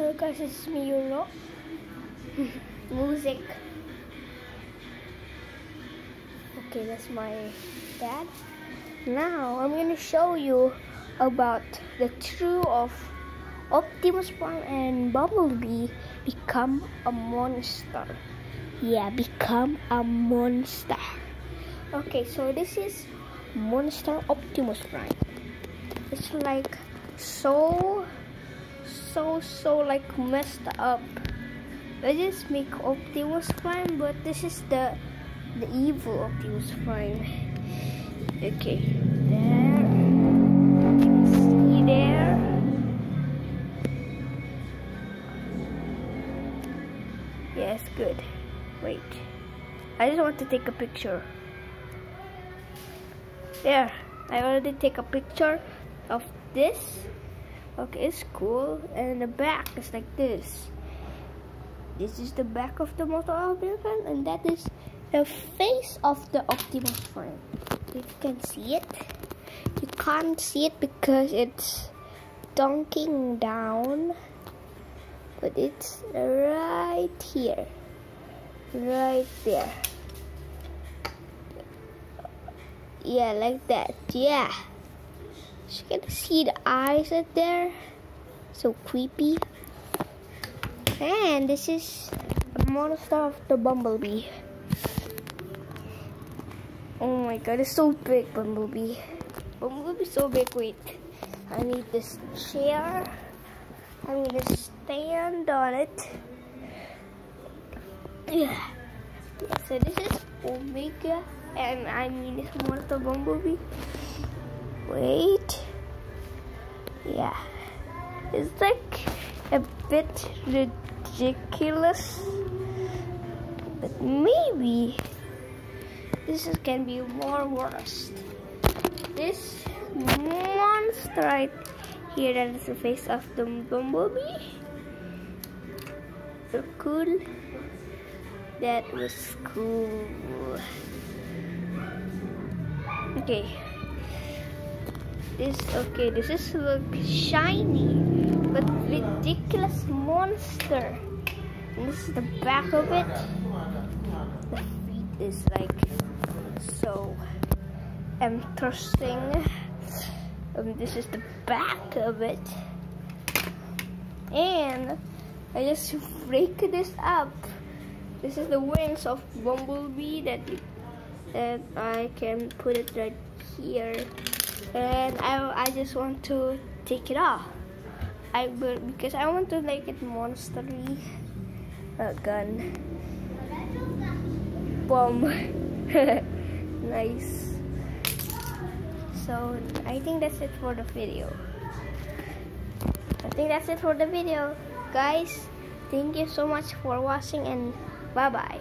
Hello guys, it's me Yuro. Music. Okay, that's my dad. Now I'm gonna show you about the true of Optimus Prime and Bumblebee become a monster. Yeah, become a monster. Okay, so this is Monster Optimus Prime. It's like so, so, so like messed up. I just make Optimus Prime, but this is the the evil Optimus Prime. Okay, there. See there. Yes, good. Wait. I just want to take a picture. There. I already take a picture of this. Okay, it's cool. And the back is like this. This is the back of the motor Prime, and that is the face of the Optimus Prime. You can see it. You can't see it because it's dunking down, but it's right here, right there. Yeah, like that. Yeah. You can see the eyes right there. So creepy. And this is the monster of the bumblebee. Oh my god, it's so big, Bumblebee. Bumblebee so big. Wait, I need this chair. I need to stand on it. Yeah. So this is Omega, and I mean one of the Bumblebee. Wait. Yeah. It's like a bit ridiculous, but maybe this is, can be more worse. This monster right here that is the face of the bumblebee. So cool. That was cool. Okay. This okay, this is look shiny but ridiculous monster. And this is the back of it. The feet is like so interesting. Um, this is the back of it. And I just break this up. This is the wings of Bumblebee that, that I can put it right here. And I, I just want to take it off. I will because I want to make it monstery. A gun. Bomb. nice so I think that's it for the video I think that's it for the video guys thank you so much for watching and bye bye